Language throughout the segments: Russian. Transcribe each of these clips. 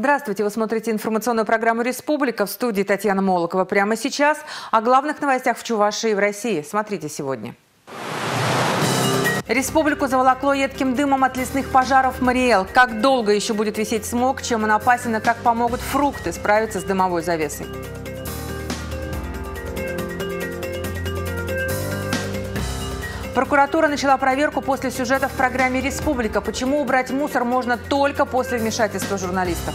Здравствуйте, вы смотрите информационную программу «Республика» в студии Татьяна Молокова. Прямо сейчас о главных новостях в Чувашии и в России. Смотрите сегодня. Республику заволокло едким дымом от лесных пожаров Мариэл. Как долго еще будет висеть смог, чем он опасен и как помогут фрукты справиться с дымовой завесой. Прокуратура начала проверку после сюжета в программе «Республика». Почему убрать мусор можно только после вмешательства журналистов?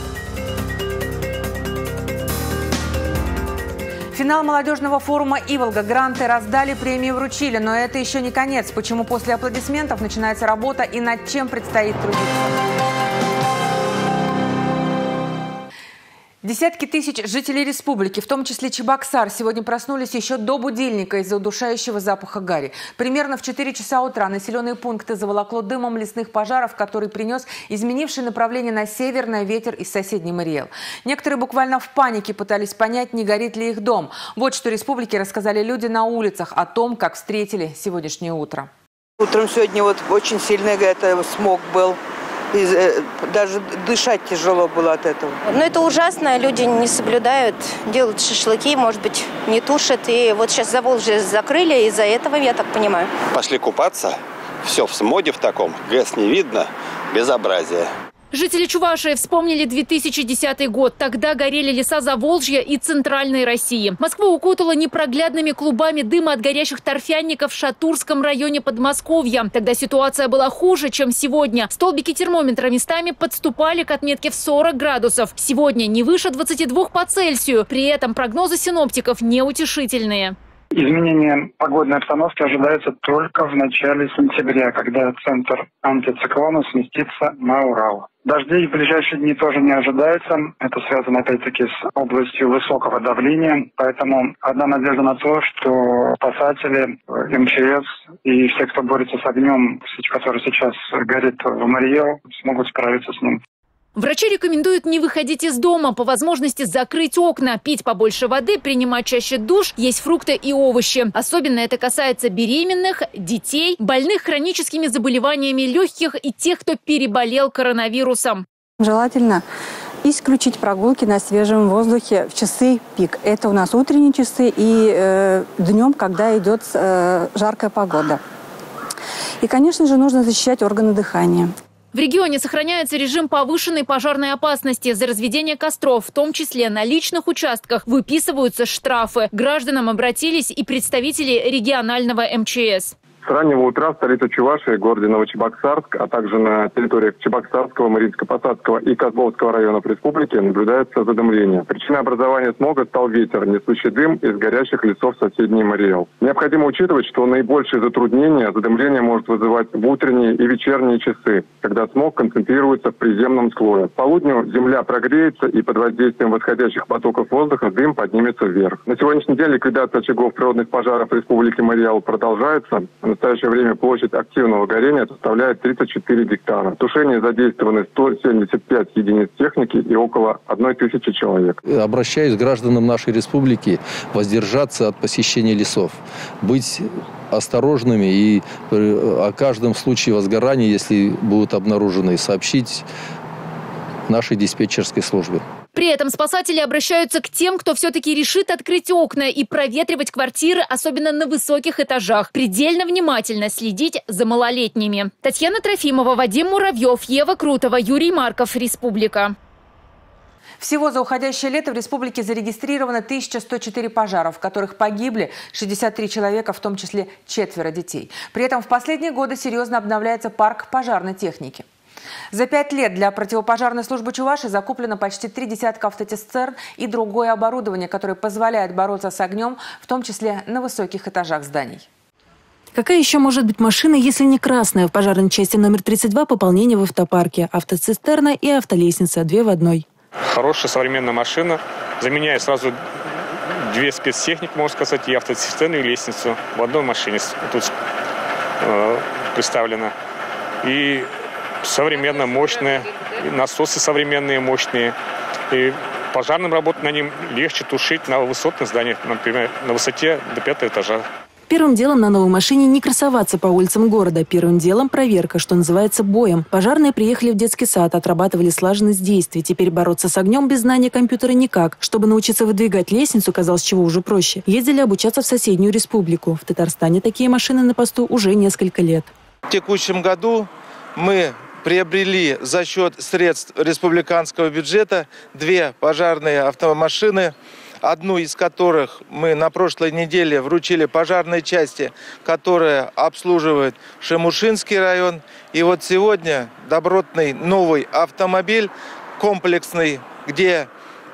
Финал молодежного форума «Иволга». Гранты раздали, премии вручили. Но это еще не конец. Почему после аплодисментов начинается работа и над чем предстоит трудиться? Десятки тысяч жителей республики, в том числе Чебоксар, сегодня проснулись еще до будильника из-за удушающего запаха гари. Примерно в 4 часа утра населенные пункты заволокло дымом лесных пожаров, который принес изменивший направление на северное ветер из соседней Мариэл. Некоторые буквально в панике пытались понять, не горит ли их дом. Вот что республики рассказали люди на улицах о том, как встретили сегодняшнее утро. Утром сегодня вот очень сильный это, смог был. И э, даже дышать тяжело было от этого. Ну, это ужасно. Люди не соблюдают, делают шашлыки, может быть, не тушат. И вот сейчас Заволжье закрыли из-за этого, я так понимаю. Пошли купаться. Все в смоде в таком. ГЭС не видно. Безобразие. Жители Чувашии вспомнили 2010 год. Тогда горели леса Заволжья и Центральной России. Москву укутала непроглядными клубами дыма от горящих торфянников в Шатурском районе Подмосковья. Тогда ситуация была хуже, чем сегодня. Столбики термометра местами подступали к отметке в 40 градусов. Сегодня не выше 22 по Цельсию. При этом прогнозы синоптиков неутешительные. Изменение погодной обстановки ожидается только в начале сентября, когда центр антициклона сместится на Урал. Дождей в ближайшие дни тоже не ожидается. Это связано опять-таки с областью высокого давления. Поэтому одна надежда на то, что спасатели, МЧС и все, кто борется с огнем, который сейчас горит в Мариэл, смогут справиться с ним. Врачи рекомендуют не выходить из дома, по возможности закрыть окна, пить побольше воды, принимать чаще душ, есть фрукты и овощи. Особенно это касается беременных, детей, больных хроническими заболеваниями легких и тех, кто переболел коронавирусом. Желательно исключить прогулки на свежем воздухе в часы пик. Это у нас утренние часы и э, днем, когда идет э, жаркая погода. И, конечно же, нужно защищать органы дыхания. В регионе сохраняется режим повышенной пожарной опасности. За разведение костров, в том числе на личных участках, выписываются штрафы. Гражданам обратились и представители регионального МЧС. С раннего утра в столице Чувашии, городе Новочебоксарск, а также на территориях Чебоксарского, Мариинско-Посадского и Козловского районов республики наблюдается задымление. Причиной образования смога стал ветер, несущий дым из горящих лесов соседней Мариэл. Необходимо учитывать, что наибольшие затруднения задымление может вызывать в утренние и вечерние часы, когда смог концентрируется в приземном слое. К полудню земля прогреется и под воздействием восходящих потоков воздуха дым поднимется вверх. На сегодняшний день ликвидация очагов природных пожаров Республики Мариэл продолжается настоящее время площадь активного горения составляет 34 гектара. В тушении задействованы 175 единиц техники и около 1 тысячи человек. Обращаюсь к гражданам нашей республики воздержаться от посещения лесов, быть осторожными и о каждом случае возгорания, если будут обнаружены, сообщить нашей диспетчерской службе. При этом спасатели обращаются к тем, кто все-таки решит открыть окна и проветривать квартиры, особенно на высоких этажах. Предельно внимательно следить за малолетними. Татьяна Трофимова, Вадим Муравьев, Ева Крутова, Юрий Марков, Республика. Всего за уходящее лето в республике зарегистрировано 1104 пожара, в которых погибли 63 человека, в том числе четверо детей. При этом в последние годы серьезно обновляется парк пожарной техники. За пять лет для противопожарной службы Чуваши закуплено почти три десятка автоцистерн и другое оборудование, которое позволяет бороться с огнем, в том числе на высоких этажах зданий. Какая еще может быть машина, если не красная? В пожарной части номер 32 пополнение в автопарке. Автоцистерна и автолестница. Две в одной. Хорошая современная машина. Заменяет сразу две спецтехники, можно сказать, и автоцистерну, и лестницу в одной машине тут э, представлено. И современно мощные, насосы современные, мощные. И пожарным работать на ним легче тушить на высотных зданиях, например, на высоте до пятого этажа. Первым делом на новой машине не красоваться по улицам города. Первым делом проверка, что называется, боем. Пожарные приехали в детский сад, отрабатывали слаженность действий. Теперь бороться с огнем без знания компьютера никак. Чтобы научиться выдвигать лестницу, казалось, чего уже проще. Ездили обучаться в соседнюю республику. В Татарстане такие машины на посту уже несколько лет. В текущем году мы приобрели за счет средств республиканского бюджета две пожарные автомашины одну из которых мы на прошлой неделе вручили пожарной части, которая обслуживает Шемушинский район. И вот сегодня добротный новый автомобиль комплексный, где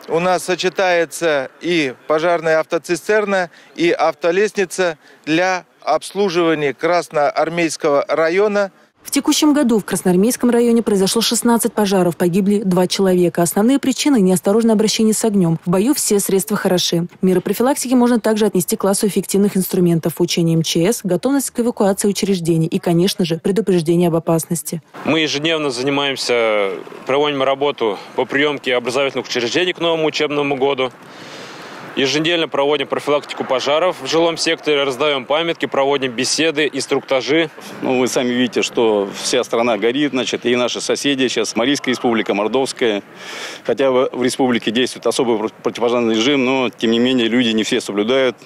у нас сочетается и пожарная автоцистерна, и автолестница для обслуживания Красноармейского района – в текущем году в Красноармейском районе произошло 16 пожаров, погибли два человека. Основные причины – неосторожное обращение с огнем. В бою все средства хороши. Меры профилактики можно также отнести к классу эффективных инструментов – учения МЧС, готовность к эвакуации учреждений и, конечно же, предупреждение об опасности. Мы ежедневно занимаемся, проводим работу по приемке образовательных учреждений к новому учебному году. Еженедельно проводим профилактику пожаров в жилом секторе, раздаем памятки, проводим беседы, инструктажи. Ну, вы сами видите, что вся страна горит, значит, и наши соседи сейчас, Марийская республика, Мордовская. Хотя в республике действует особый противопожарный режим, но, тем не менее, люди не все соблюдают.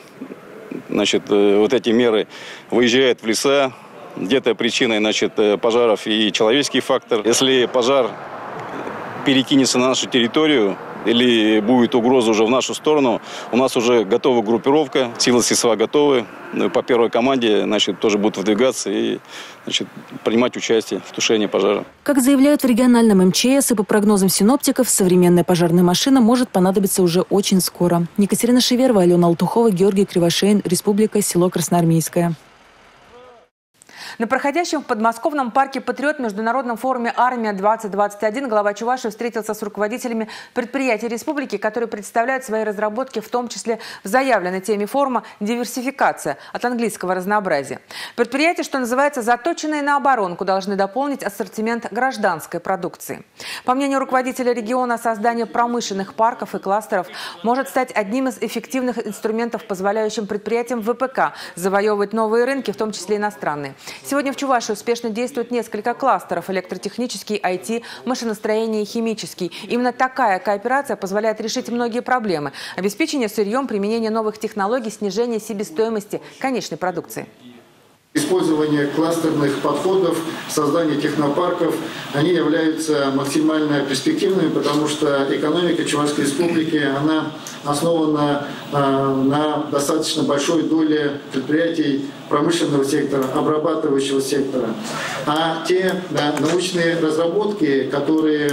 Значит, э, вот эти меры выезжают в леса, где-то причиной, значит, э, пожаров и человеческий фактор. Если пожар перекинется на нашу территорию, или будет угроза уже в нашу сторону, у нас уже готова группировка, силы СИСВА готовы, ну по первой команде значит, тоже будут выдвигаться и значит, принимать участие в тушении пожара. Как заявляют в региональном МЧС и по прогнозам синоптиков, современная пожарная машина может понадобиться уже очень скоро. Екатерина Шеверова, Алена Алтухова, Георгий Кривошеин, Республика, село Красноармейское. На проходящем в подмосковном парке «Патриот» международном форуме «Армия-2021» глава Чуваши встретился с руководителями предприятий республики, которые представляют свои разработки, в том числе в заявленной теме форума «Диверсификация» от английского разнообразия. Предприятия, что называется, заточенные на оборонку, должны дополнить ассортимент гражданской продукции. По мнению руководителя региона, создание промышленных парков и кластеров может стать одним из эффективных инструментов, позволяющим предприятиям ВПК завоевывать новые рынки, в том числе иностранные. Сегодня в Чувашии успешно действует несколько кластеров – электротехнический, IT, машиностроение и химический. Именно такая кооперация позволяет решить многие проблемы – обеспечение сырьем, применение новых технологий, снижение себестоимости конечной продукции. Использование кластерных подходов, создание технопарков, они являются максимально перспективными, потому что экономика Чувашской Республики, она основана э, на достаточно большой доле предприятий промышленного сектора, обрабатывающего сектора. А те да, научные разработки, которые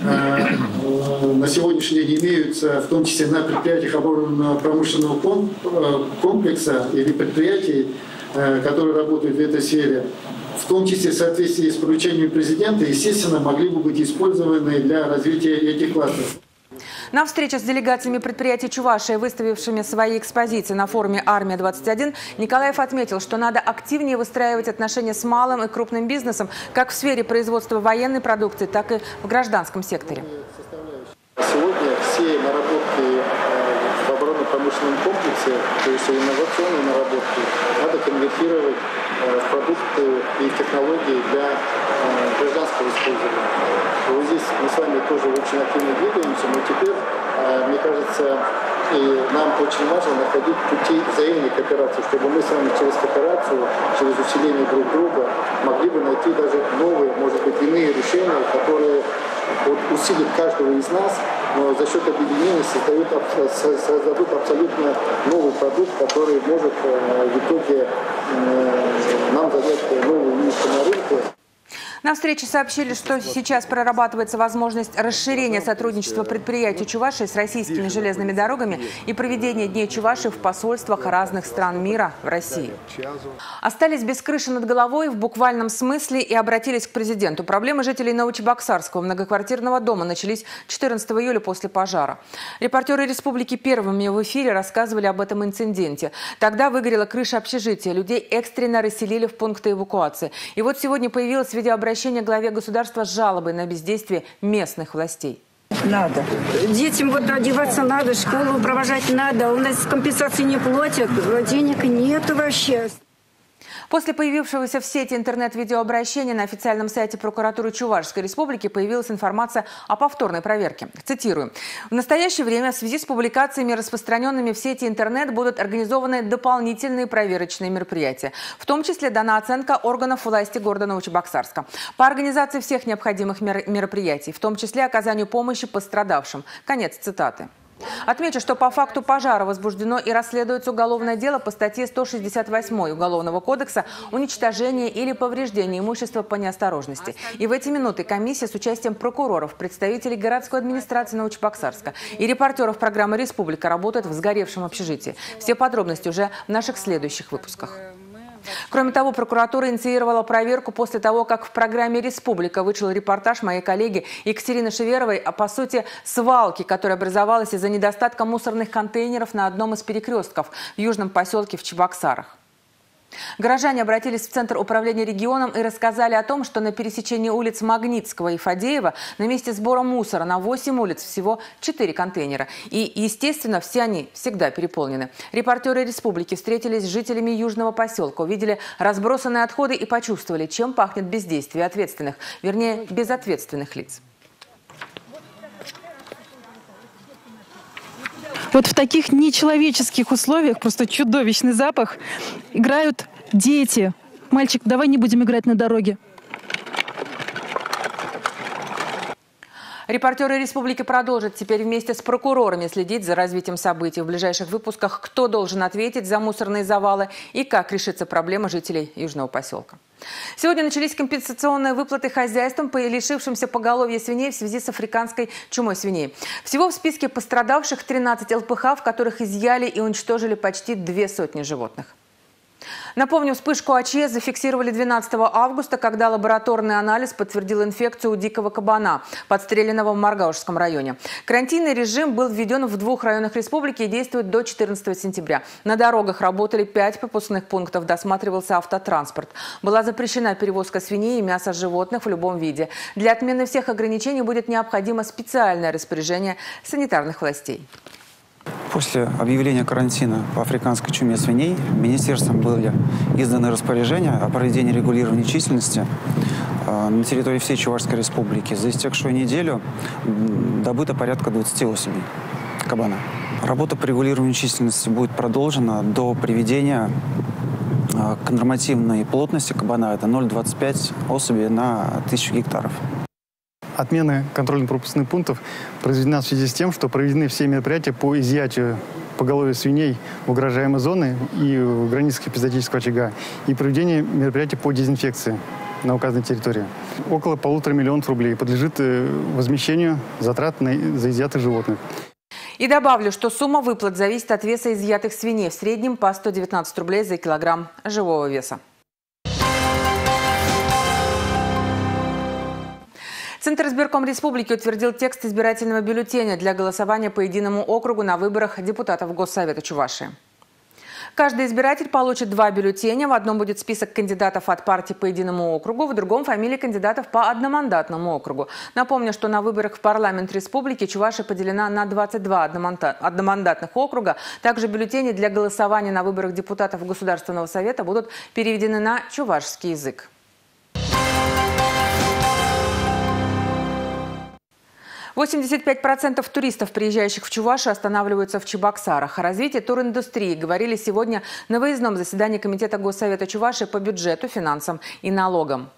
э, на сегодняшний день имеются, в том числе на предприятиях оборонного промышленного э, комплекса или предприятий, которые работают в этой сфере, в том числе в соответствии с поручениями президента, естественно, могли бы быть использованы для развития этих классов. На встрече с делегациями предприятий Чувашии, выставившими свои экспозиции на форуме «Армия-21», Николаев отметил, что надо активнее выстраивать отношения с малым и крупным бизнесом, как в сфере производства военной продукции, так и в гражданском секторе. Сегодня все э, оборонно-промышленном комплексе, то есть инновационные наработки, надо конвертировать э, в продукты и технологии для э, гражданского использования. Вот здесь мы с вами тоже очень активно двигаемся, но теперь, э, мне кажется, и нам очень важно находить пути взаимной кооперации, чтобы мы с вами через кооперацию, через усиление друг друга могли бы найти даже новые, может быть, иные решения, которые вот, усилят каждого из нас, но за счет объединения создают, создадут абсолютно новый продукт, который может э, в итоге нам занять новую нишу на рынке. На встрече сообщили, что сейчас прорабатывается возможность расширения сотрудничества предприятий Чувашии с российскими железными дорогами и проведения Дней Чувашии в посольствах разных стран мира в России. Остались без крыши над головой в буквальном смысле и обратились к президенту. Проблемы жителей Новочебоксарского многоквартирного дома начались 14 июля после пожара. Репортеры республики первыми в эфире рассказывали об этом инциденте. Тогда выгорела крыша общежития. Людей экстренно расселили в пункты эвакуации. И вот сегодня появилось видеообращение обращение главе государства с жалобой на бездействие местных властей. Надо. Детям вот одеваться надо, школу провожать надо. У нас компенсации не платят, денег нету вообще. После появившегося в сети интернет-видеообращения на официальном сайте прокуратуры Чувашской республики появилась информация о повторной проверке. Цитирую. В настоящее время в связи с публикациями, распространенными в сети интернет, будут организованы дополнительные проверочные мероприятия. В том числе дана оценка органов власти города Новочебоксарска. По организации всех необходимых мероприятий, в том числе оказанию помощи пострадавшим. Конец цитаты. Отмечу, что по факту пожара возбуждено и расследуется уголовное дело по статье 168 Уголовного кодекса «Уничтожение или повреждение имущества по неосторожности». И в эти минуты комиссия с участием прокуроров, представителей городской администрации Научпаксарска и репортеров программы «Республика» работает в сгоревшем общежитии. Все подробности уже в наших следующих выпусках. Кроме того, прокуратура инициировала проверку после того, как в программе «Республика» вышел репортаж моей коллеги Екатерины Шеверовой о, по сути, свалке, которая образовалась из-за недостатка мусорных контейнеров на одном из перекрестков в южном поселке в Чебоксарах. Горожане обратились в Центр управления регионом и рассказали о том, что на пересечении улиц Магнитского и Фадеева на месте сбора мусора на 8 улиц всего 4 контейнера. И, естественно, все они всегда переполнены. Репортеры республики встретились с жителями Южного поселка, увидели разбросанные отходы и почувствовали, чем пахнет бездействие ответственных, вернее, безответственных лиц. Вот в таких нечеловеческих условиях, просто чудовищный запах, играют дети. Мальчик, давай не будем играть на дороге. Репортеры республики продолжат теперь вместе с прокурорами следить за развитием событий. В ближайших выпусках кто должен ответить за мусорные завалы и как решится проблема жителей Южного поселка. Сегодня начались компенсационные выплаты хозяйствам, лишившимся поголовья свиней в связи с африканской чумой свиней. Всего в списке пострадавших 13 ЛПХ, в которых изъяли и уничтожили почти две сотни животных. Напомню, вспышку АЧС зафиксировали 12 августа, когда лабораторный анализ подтвердил инфекцию у дикого кабана, подстреленного в Маргаушском районе. Карантинный режим был введен в двух районах республики и действует до 14 сентября. На дорогах работали пять пропускных пунктов, досматривался автотранспорт. Была запрещена перевозка свиней и мяса животных в любом виде. Для отмены всех ограничений будет необходимо специальное распоряжение санитарных властей. После объявления карантина по африканской чуме свиней министерством были изданы распоряжения о проведении регулирования численности э, на территории всей Чувашской республики. За истекшую неделю добыто порядка 20 особей кабана. Работа по регулированию численности будет продолжена до приведения э, к нормативной плотности кабана. Это 0,25 особей на 1000 гектаров. Отмена контрольно-пропускных пунктов произведена в связи с тем, что проведены все мероприятия по изъятию поголовья свиней в угрожаемой зоны и в границах эпизодического очага и проведение мероприятий по дезинфекции на указанной территории. Около полутора миллионов рублей подлежит э, возмещению затрат на, за изъятых животных. И добавлю, что сумма выплат зависит от веса изъятых свиней. В среднем по 119 рублей за килограмм живого веса. Центр избирком республики утвердил текст избирательного бюллетеня для голосования по единому округу на выборах депутатов Госсовета Чувашии. Каждый избиратель получит два бюллетеня. В одном будет список кандидатов от партии по единому округу, в другом – фамилии кандидатов по одномандатному округу. Напомню, что на выборах в парламент республики Чувашия поделена на 22 одномандатных округа. Также бюллетени для голосования на выборах депутатов Государственного совета будут переведены на чувашский язык. 85% туристов, приезжающих в Чувашию, останавливаются в Чебоксарах. О развитии туриндустрии говорили сегодня на выездном заседании Комитета Госсовета Чувашии по бюджету, финансам и налогам.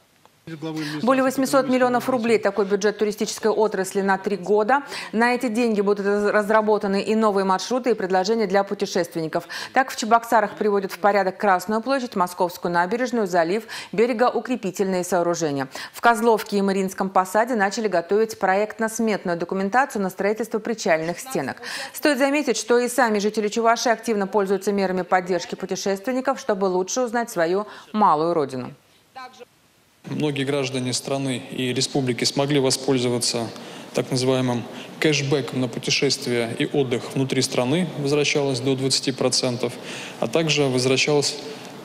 Более 800 миллионов рублей такой бюджет туристической отрасли на три года. На эти деньги будут разработаны и новые маршруты и предложения для путешественников. Так в Чебоксарах приводят в порядок Красную площадь, Московскую набережную, залив, берегоукрепительные сооружения. В Козловке и Мариинском посаде начали готовить проектно-сметную документацию на строительство причальных стенок. Стоит заметить, что и сами жители Чуваши активно пользуются мерами поддержки путешественников, чтобы лучше узнать свою малую родину. Многие граждане страны и республики смогли воспользоваться так называемым кэшбэком на путешествия и отдых внутри страны, возвращалось до 20%, а также возвращалось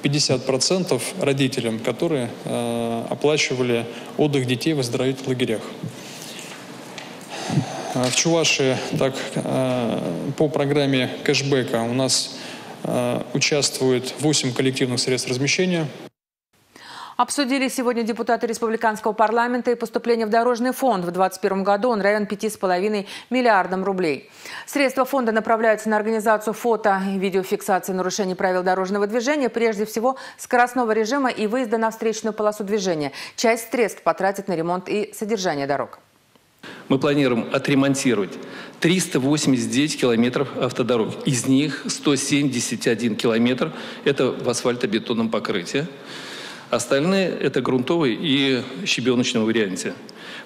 50% родителям, которые э, оплачивали отдых детей в оздоровительных лагерях. в Чувашии, так по программе кэшбэка у нас участвует 8 коллективных средств размещения. Обсудили сегодня депутаты республиканского парламента и поступление в дорожный фонд. В 2021 году он равен 5,5 миллиардам рублей. Средства фонда направляются на организацию фото и видеофиксации нарушений правил дорожного движения, прежде всего скоростного режима и выезда на встречную полосу движения. Часть средств потратит на ремонт и содержание дорог. Мы планируем отремонтировать 389 километров автодорог. Из них 171 километр – это в асфальтобетонном покрытии. Остальные – это грунтовый и щебеночном варианте.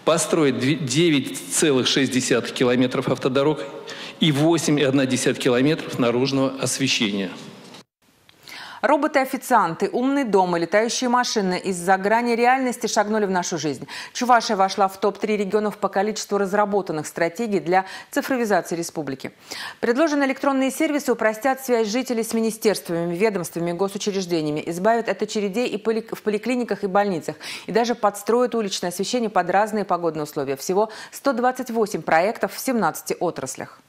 Построить 9,6 километров автодорог и 8,1 километров наружного освещения – Роботы-официанты, умный дом и летающие машины из-за грани реальности шагнули в нашу жизнь. Чувашия вошла в топ-3 регионов по количеству разработанных стратегий для цифровизации республики. Предложенные электронные сервисы упростят связь жителей с министерствами, ведомствами, госучреждениями, избавят от очередей и в поликлиниках и больницах и даже подстроят уличное освещение под разные погодные условия. Всего 128 проектов в 17 отраслях.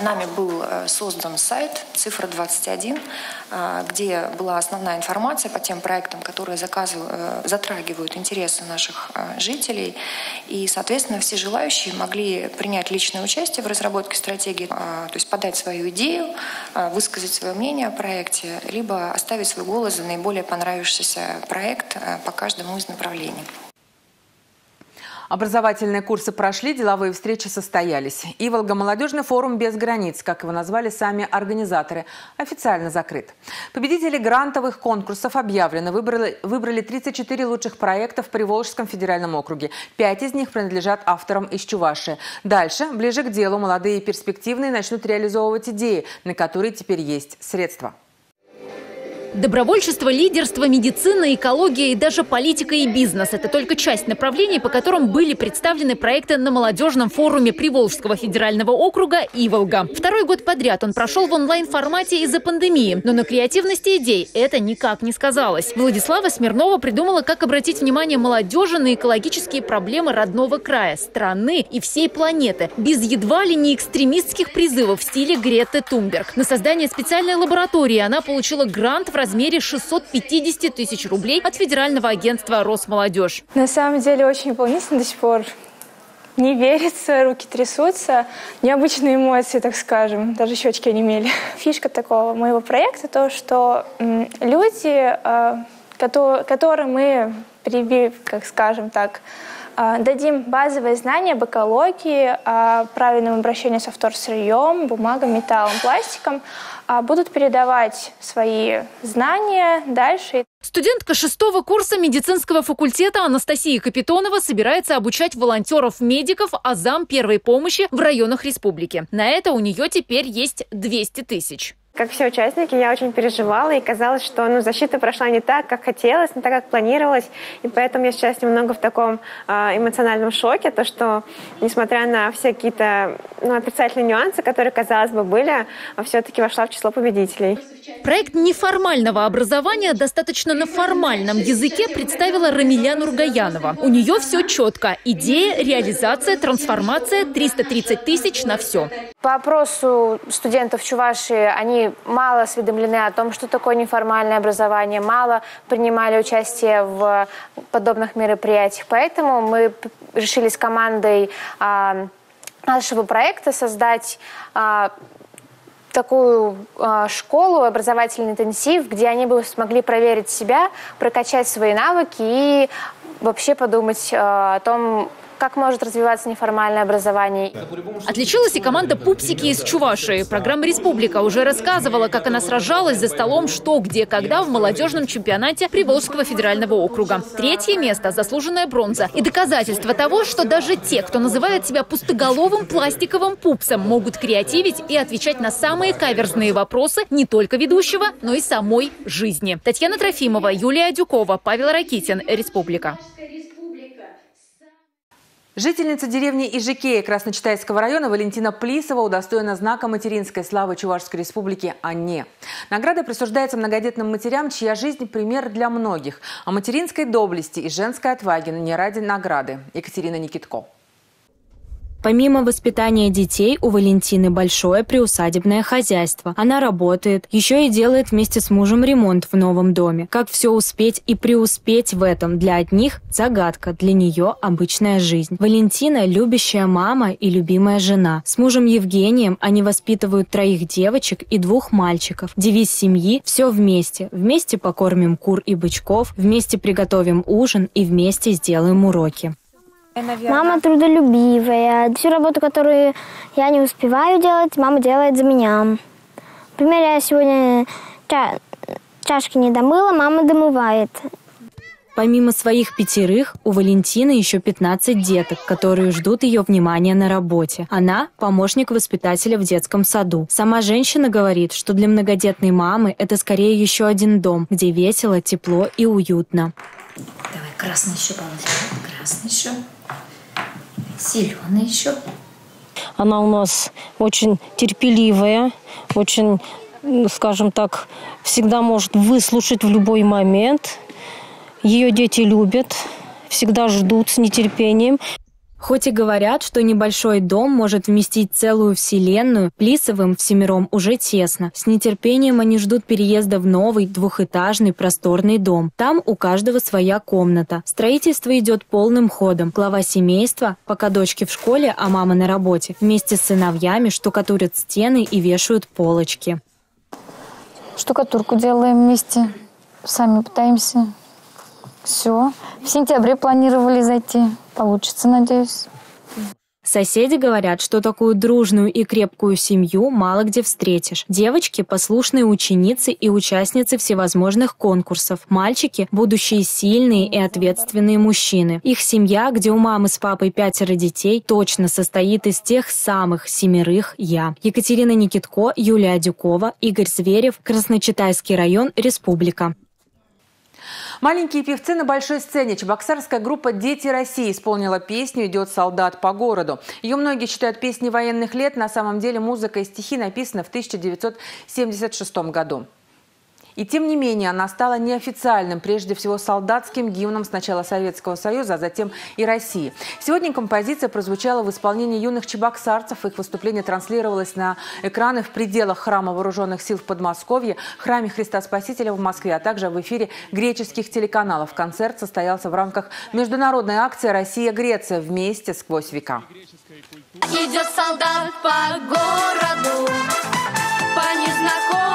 Нами был э, создан сайт «Цифра 21», э, где была основная информация по тем проектам, которые э, затрагивают интересы наших жителей. И, соответственно, все желающие могли принять личное участие в разработке стратегии, то есть подать свою идею, высказать свое мнение о проекте, либо оставить свой голос за наиболее понравившийся проект по каждому из направлений. Образовательные курсы прошли, деловые встречи состоялись. Иволга «Молодежный форум без границ», как его назвали сами организаторы, официально закрыт. Победители грантовых конкурсов объявлены. Выбрали, выбрали 34 лучших проекта в Приволжском федеральном округе. Пять из них принадлежат авторам из Чувашии. Дальше, ближе к делу, молодые и перспективные начнут реализовывать идеи, на которые теперь есть средства. Добровольчество, лидерство, медицина, экология и даже политика и бизнес – это только часть направлений, по которым были представлены проекты на молодежном форуме Приволжского федерального округа «Иволга». Второй год подряд он прошел в онлайн-формате из-за пандемии, но на креативности идей это никак не сказалось. Владислава Смирнова придумала, как обратить внимание молодежи на экологические проблемы родного края, страны и всей планеты, без едва ли не экстремистских призывов в стиле Греты Тумберг. На создание специальной лаборатории она получила грант в размере 650 тысяч рублей от Федерального агентства «Росмолодежь». На самом деле очень волнительно до сих пор. Не верится, руки трясутся. Необычные эмоции, так скажем. Даже щечки онемели. Фишка такого моего проекта то, что люди, а, которым мы как скажем так, дадим базовые знания об экологии, о правильном обращении с вторсырьем, бумагом, металлом, пластиком, а будут передавать свои знания дальше. Студентка шестого курса медицинского факультета Анастасия Капитонова собирается обучать волонтеров-медиков азам первой помощи в районах республики. На это у нее теперь есть 200 тысяч. Как все участники, я очень переживала, и казалось, что ну, защита прошла не так, как хотелось, не так, как планировалось. И поэтому я сейчас немного в таком э, эмоциональном шоке, то, что, несмотря на все какие-то ну, отрицательные нюансы, которые, казалось бы, были, все-таки вошла в число победителей. Проект неформального образования достаточно на формальном языке представила Рамиля Нургаянова. У нее все четко. Идея, реализация, трансформация, 330 тысяч на все. По опросу студентов Чувашии, они мало осведомлены о том, что такое неформальное образование, мало принимали участие в подобных мероприятиях. Поэтому мы решили с командой а, нашего проекта создать а, такую э, школу, образовательный интенсив, где они бы смогли проверить себя, прокачать свои навыки и вообще подумать э, о том, как может развиваться неформальное образование. Отличилась и команда «Пупсики» из Чувашии. Программа «Республика» уже рассказывала, как она сражалась за столом что, где, когда в молодежном чемпионате Приволжского федерального округа. Третье место – заслуженная бронза. И доказательство того, что даже те, кто называет себя пустоголовым пластиковым пупсом, могут креативить и отвечать на самые каверзные вопросы не только ведущего, но и самой жизни. Татьяна Трофимова, Юлия Дюкова, Павел Ракитин, «Республика». Жительница деревни Ижикея Красночитайского района Валентина Плисова удостоена знака материнской славы Чувашской республики «Анне». Награда присуждается многодетным матерям, чья жизнь – пример для многих. О материнской доблести и женской отваге не ради награды. Екатерина Никитко. Помимо воспитания детей, у Валентины большое приусадебное хозяйство. Она работает, еще и делает вместе с мужем ремонт в новом доме. Как все успеть и преуспеть в этом для одних – загадка, для нее – обычная жизнь. Валентина – любящая мама и любимая жена. С мужем Евгением они воспитывают троих девочек и двух мальчиков. Девиз семьи – все вместе. Вместе покормим кур и бычков, вместе приготовим ужин и вместе сделаем уроки. Мама трудолюбивая. Всю работу, которую я не успеваю делать, мама делает за меня. Например, я сегодня ча чашки не домыла, мама домывает. Помимо своих пятерых, у Валентины еще 15 деток, которые ждут ее внимания на работе. Она – помощник воспитателя в детском саду. Сама женщина говорит, что для многодетной мамы это скорее еще один дом, где весело, тепло и уютно. Давай красный еще положим. Красный еще. Зеленый еще. Она у нас очень терпеливая, очень, скажем так, всегда может выслушать в любой момент. Ее дети любят, всегда ждут с нетерпением. Хоть и говорят, что небольшой дом может вместить целую вселенную, Плисовым всемиром уже тесно. С нетерпением они ждут переезда в новый двухэтажный просторный дом. Там у каждого своя комната. Строительство идет полным ходом. Глава семейства, пока дочки в школе, а мама на работе, вместе с сыновьями штукатурят стены и вешают полочки. Штукатурку делаем вместе. Сами пытаемся. Все. В сентябре планировали зайти. Получится, надеюсь. Соседи говорят, что такую дружную и крепкую семью мало где встретишь. Девочки – послушные ученицы и участницы всевозможных конкурсов. Мальчики – будущие сильные и ответственные мужчины. Их семья, где у мамы с папой пятеро детей, точно состоит из тех самых семерых «я». Екатерина Никитко, Юлия Дюкова, Игорь Зверев, Красночитайский район, Республика. Маленькие певцы на большой сцене. Чебоксарская группа «Дети России» исполнила песню «Идет солдат по городу». Ее многие считают песней военных лет. На самом деле музыка и стихи написаны в 1976 году. И тем не менее она стала неофициальным, прежде всего солдатским гимном сначала Советского Союза, а затем и России. Сегодня композиция прозвучала в исполнении юных чебоксарцев. Их выступление транслировалось на экраны в пределах Храма Вооруженных сил в Подмосковье, Храме Христа Спасителя в Москве, а также в эфире греческих телеканалов. Концерт состоялся в рамках международной акции «Россия-Греция. Вместе сквозь века». Идет солдат по городу, по незнакомой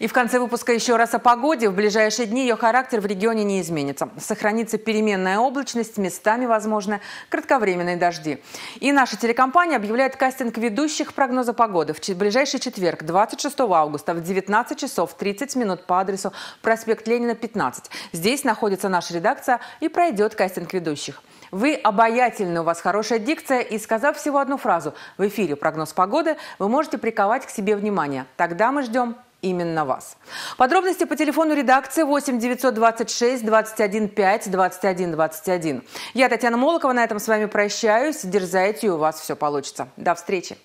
И в конце выпуска еще раз о погоде. В ближайшие дни ее характер в регионе не изменится. Сохранится переменная облачность, местами возможны кратковременные дожди. И наша телекомпания объявляет кастинг ведущих прогноза погоды. В ближайший четверг, 26 августа в 19 часов 30 минут по адресу проспект Ленина, 15. Здесь находится наша редакция и пройдет кастинг ведущих. Вы обаятельны, у вас хорошая дикция, и сказав всего одну фразу в эфире «Прогноз погоды», вы можете приковать к себе внимание. Тогда мы ждем именно вас. Подробности по телефону редакции 8 926 21 5 21 21. Я Татьяна Молокова, на этом с вами прощаюсь. Дерзайте, и у вас все получится. До встречи.